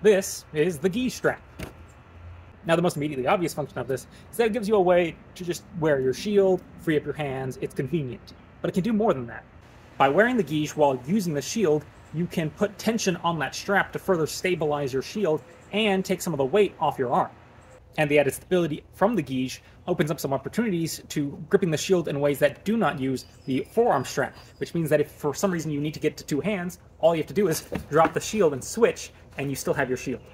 This is the Guige strap. Now, the most immediately obvious function of this is that it gives you a way to just wear your shield, free up your hands, it's convenient. But it can do more than that. By wearing the Guige while using the shield, you can put tension on that strap to further stabilize your shield and take some of the weight off your arm. And the added stability from the Guige opens up some opportunities to gripping the shield in ways that do not use the forearm strap, which means that if for some reason you need to get to two hands, all you have to do is drop the shield and switch, and you still have your shield.